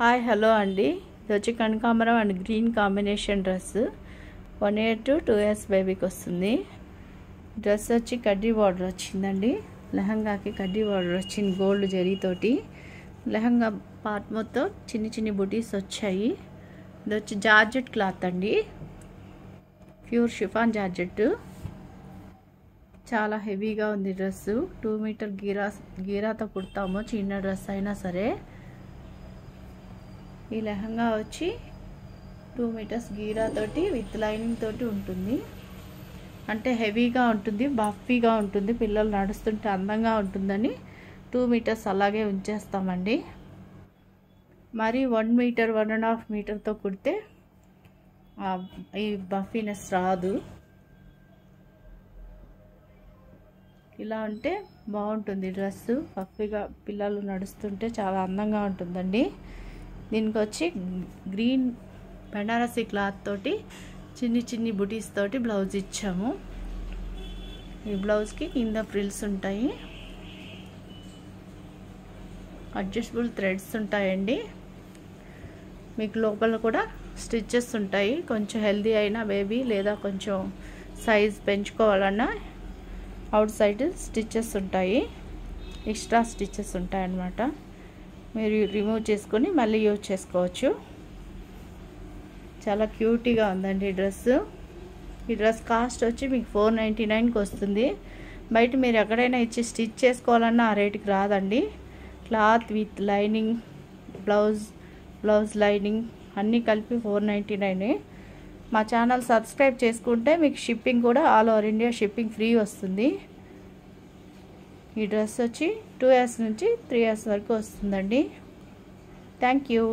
Hi hello అండి. ఇది వచ్చి కనకాంబరం and green combination dress. One year to two years బేబీకి వస్తుంది. డ్రెస్ వచ్చి కడ్డీ బార్డర్ వచ్చిందండి. లెహంగాకి కడ్డీ బార్డర్ వచ్చింది గోల్డ్ జరీతోటి లెహంగా పార్ట్ మొత్తం చిన్ని చిన్ని బుటీస్ వచ్చాయి. ఇది వచ్చి జార్జెట్ క్లాత్ అండి. ప్యూర్ షిఫాన్ జార్జెట్ చాలా హెవీగా ఉంది డ్రెస్సు. టూ మీటర్ గీరా గీరాతో కుడతాము చిన్న డ్రెస్ అయినా సరే. ఈ లెహంగా వచ్చి టూ మీటర్స్ గీరాతోటి విత్ లైనింగ్ తోటి ఉంటుంది. అంటే హెవీగా ఉంటుంది బఫీగా ఉంటుంది పిల్లలు నడుస్తుంటే అందంగా ఉంటుందని టూ మీటర్స్ అలాగే ఉంచేస్తామండి. మరి one metre one and half మీటర్తో కుడితే ఈ బఫీనెస్ రాదు. ఇలా ఉంటే బాగుంటుంది డ్రెస్సు బఫీగా పిల్లలు నడుస్తుంటే చాలా అందంగా ఉంటుందండి. దీనికి వచ్చి గ్రీన్ బెనారసీ క్లాత్ తోటి చిన్ని చిన్ని బుటీస్ తోటి బ్లౌజ్ ఇచ్చాము. ఈ బ్లౌజ్కి కింద ఫ్రిల్స్ ఉంటాయి. అడ్జస్టబుల్ థ్రెడ్స్ ఉంటాయండి. మీకు లోపల కూడా స్టిచ్చెస్ ఉంటాయి. కొంచెం హెల్దీ అయినా బేబీ లేదా కొంచెం సైజ్ పెంచుకోవాలన్నా అవుట్ సైడ్ స్టిచ్చెస్ ఉంటాయి. ఎక్స్ట్రా స్టిచ్చెస్ ఉంటాయన్నమాట. మీరు రిమూవ్ చేసుకొని మళ్ళీ యూజ్ చేసుకోవచ్చు. చాలా క్యూటీగా ఉందండి ఈ డ్రెస్ ఈ డ్రెస్ కాస్ట్ వచ్చి మీకు ఫోర్ నైంటీ నైన్కి వస్తుంది. బయట మీరు ఎక్కడైనా ఇచ్చి స్టిచ్ చేసుకోవాలన్నా ఆ రేటుకి రాదండి. Cloth with lining blouse blouse lining అన్నీ కలిపి ఫోర్ నైంటీ నైనే మా ఛానల్ సబ్స్క్రైబ్ చేసుకుంటే మీకు షిప్పింగ్ కూడా all over India shipping free వస్తుంది. ఈ డ్రెస్ వచ్చి టూ ఇయర్స్ నుంచి త్రీ ఇయర్స్ వరకు వస్తుందండి. Thank you.